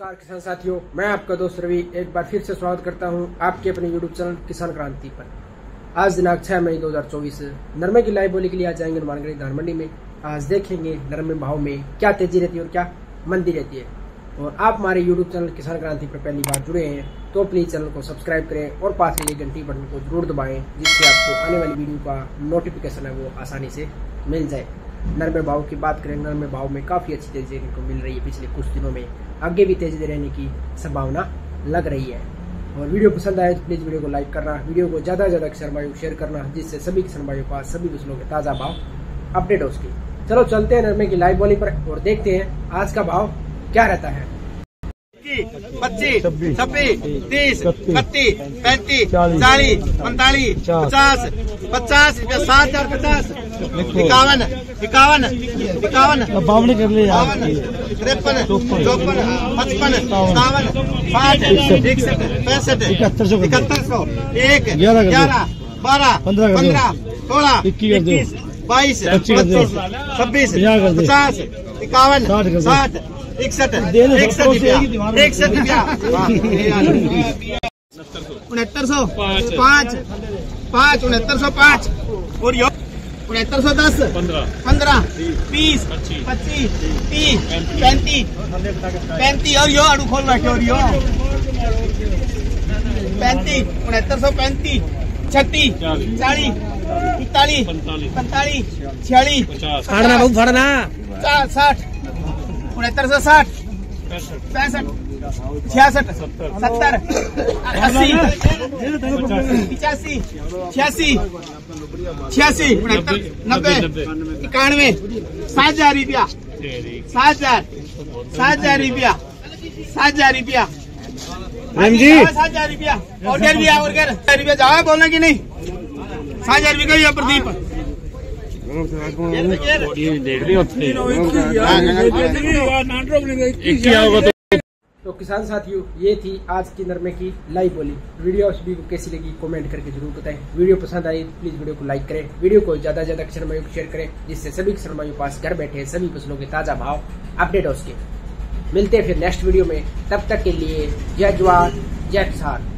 नमस्कार, किसान साथियों, मैं आपका दोस्त रवि एक बार फिर से स्वागत करता हूँ आपके अपने यूट्यूब चैनल किसान क्रांति पर। आज दिनांक 6 मई 2024 नरमे की लाइव बोली के लिए आ जाएँगे हनुमानगढ़ धान मंडी में। आज देखेंगे नरमे भाव में क्या तेज़ी रहती है और क्या मंदी रहती है। और आप हमारे यूट्यूब चैनल किसान क्रांति पर पहली बार जुड़े हैं तो प्लीज़ चैनल को सब्सक्राइब करें और पास के घंटी बटन को ज़रूर दबाएँ, जिससे आपको आने वाली वीडियो का नोटिफिकेशन है वो आसानी से मिल जाए। नरमे भाव की बात करें नरमे भाव में काफ़ी अच्छी तेज़ी देखने को मिल रही है पिछले कुछ दिनों में। आगे भी तेज़ी रहने की संभावना लग रही है। और वीडियो पसंद आए तो प्लीज़ वीडियो को लाइक करना, वीडियो को ज़्यादा से ज़्यादा किसान भाइयों को शेयर करना, जिससे सभी किसान भाइयों का, सभी फ़सलों के ताज़ा भाव अपडेट हो सके। चलो चलते हैं नरमे की लाइव बॉली पर और देखते हैं आज का भाव क्या रहता है। पच्चीस छब्बीस तीस इकतीस पैंतीस चालीस पैंतालीस पचास पचास रुपया सात हज़ार पचास। इक्यावन इक्यावन इक्यावन। बावने कर ले बावन तिरपन चौपन पचपन सतावन साठ इकसठ पैंसठ इकहत्तर सौ इकहत्तर सौ। एक ग्यारह ग्यारह बारह पंद्रह पंद्रह सोलह इक्कीस बाईस पच्चीस छब्बीस पचास इक्यावन साठ इकसठ इकसठ एक रुपया में। इकसठ रुपया उनहत्तर सौ। पाँच। पाँच। उनहत्तर सौ पाँच। और यो उनहत्तर सौ दस। पंद्रह। बीस पच्चीस। तीस। पैंतीस। पैंतीस। और यो अड़ू खोल रखे और यो। पैंतीस। उनहत्तर सौ पैंतीस। छत्तीस। चालीस। इकतालीस पैंतालीस। छियालीस। फाड़ना साठ। उनहत्तर सौ साठ। पैंसठ। छियासठ। सत्तर। अस्सी। पिचासी। छियासी। छियासी। उनहत्तर। नब्बे। इक्यानवे। सात हज़ार रुपया। सात हज़ार। सात हज़ार रुपया। सात हज़ार रुपया। जी। सात हज़ार रुपया। और रुपया और हज़ार रुपया जाओ बोलना कि नहीं? सात हज़ार रुपया प्रदीप। तो किसान साथियों, ये थी आज की नरमे की लाइव बोली। वीडियो आप सभी को कैसी लगी कमेंट करके ज़रूर बताएँ। वीडियो पसंद आई तो प्लीज़ वीडियो को लाइक करें। वीडियो को ज़्यादा ज़्यादा किसान को शेयर करें, जिससे सभी किसान पास घर बैठे सभी फ़सलों के ताज़ा भाव अपडेट हो सके। मिलते हैं फिर नेक्स्ट वीडियो में। तब तक के लिए जय जवान, जय किसान।